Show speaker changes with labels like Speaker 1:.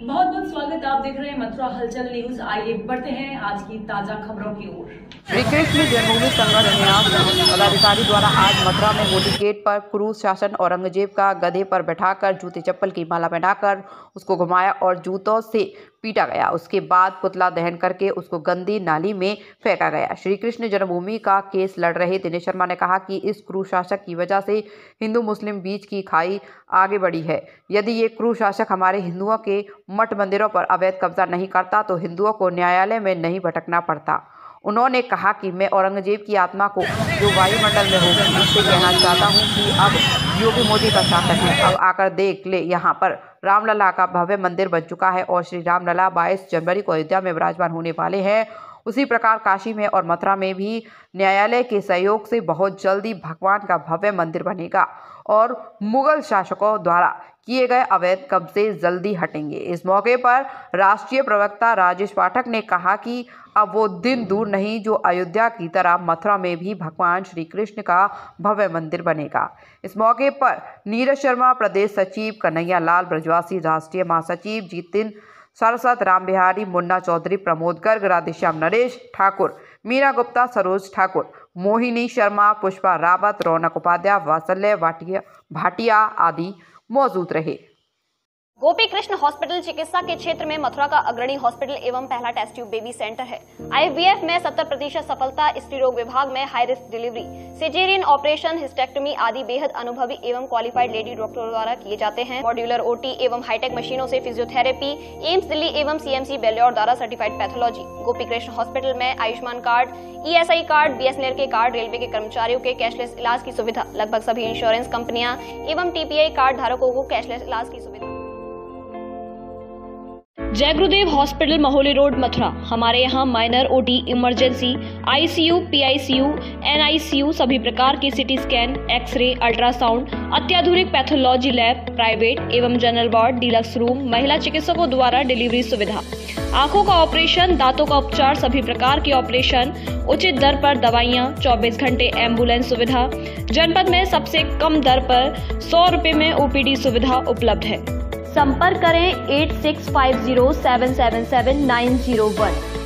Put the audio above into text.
Speaker 1: बहुत बहुत स्वागत, आप देख रहे हैं मथुरा हलचल न्यूज़। आइए बढ़ते हैं आज की ताज़ा खबरों की ओर।
Speaker 2: कृष्ण जन्मभूमि न्यास पदाधिकारी द्वारा आज मथुरा में होली गेट पर क्रूज शासन औरंगज़ेब का गधे पर बैठाकर जूते चप्पल की माला पहनाकर उसको घुमाया और जूतों से पीटा गया। उसके बाद पुतला दहन करके उसको गंदी नाली में फेंका गया। श्री कृष्ण जन्मभूमि का केस लड़ रहे दिनेश शर्मा ने कहा कि इस क्रूर शासक की वजह से हिंदू मुस्लिम बीच की खाई आगे बढ़ी है। यदि ये क्रूर शासक हमारे हिंदुओं के मठ मंदिरों पर अवैध कब्जा नहीं करता तो हिंदुओं को न्यायालय में नहीं भटकना पड़ता। उन्होंने कहा कि मैं औरंगज़ेब की आत्मा को जो वायुमंडल में होगी, उससे कहना चाहता हूँ कि अब योगी मोदी का शासन है अब आकर देख ले, यहाँ पर रामलला का भव्य मंदिर बन चुका है और श्री रामलला बाईस जनवरी को अयोध्या में विराजमान होने वाले हैं। उसी प्रकार काशी में और मथुरा में भी न्यायालय के सहयोग से बहुत जल्दी भगवान का भव्य मंदिर बनेगा और मुगल शासकों द्वारा किए गए अवैध कब्जे जल्दी हटेंगे। इस मौके पर राष्ट्रीय प्रवक्ता राजेश पाठक ने कहा कि अब वो दिन दूर नहीं, जो अयोध्या की तरह मथुरा में भी भगवान श्री कृष्ण का भव्य मंदिर बनेगा। इस मौके पर नीरज शर्मा, प्रदेश सचिव कन्हैया लाल ब्रजवासी, राष्ट्रीय महासचिव जीतिन सरसत राम बिहारी, मुन्ना चौधरी, प्रमोद गर्ग, राधेश्याम नरेश ठाकुर, मीरा गुप्ता, सरोज ठाकुर, मोहिनी शर्मा, पुष्पा रावत, रौनक उपाध्याय, वात्सल्य भाटिया भाटिया आदि मौजूद रहे।
Speaker 3: गोपी कृष्ण हॉस्पिटल चिकित्सा के क्षेत्र में मथुरा का अग्रणी हॉस्पिटल एवं पहला टेस्ट ट्यूब बेबी सेंटर है। आईवीएफ में 70 प्रतिशत सफलता स्त्री रोग विभाग में high risk delivery caesarean operation hysterectomy आदि बेहद अनुभवी एवं क्वालिफाइड लेडी डॉक्टरों द्वारा किए जाते हैं। मॉड्यूलर ओटी एवं हाईटेक मशीनों से फिजियोथेरेपी एम्स दिल्ली एवं सीएमसी बेल्योर द्वारा certified pathology Gopi Krishna hospital में Ayushman card ESI card BSNL के कार्ड, रेलवे के कर्मचारियों के कैशलेस इलाज की सुविधा, लगभग सभी इंश्योरेंस कंपनियाँ एवं टीपीआई कार्ड धारकों को कैशलेस इलाज की सुविधा। जय गुरुदेव हॉस्पिटल महोली रोड मथुरा। हमारे यहाँ minor OT emergency ICU, PICU, NICU सभी प्रकार की CT scan x ray ultrasound अत्याधुनिक पैथोलॉजी लैब प्राइवेट एवं जनरल वार्ड डिलक्स रूम महिला चिकित्सकों द्वारा डिलीवरी सुविधा। आँखों का ऑपरेशन दांतों का उपचार सभी प्रकार की ऑपरेशन उचित दर पर दवाइयाँ 24 घंटे एंबुलेंस सुविधा। जनपद में सबसे कम दर पर सौ रूपए में ओपीडी सुविधा उपलब्ध है। संपर्क करें eight six five zero seven seven seven nine zero one.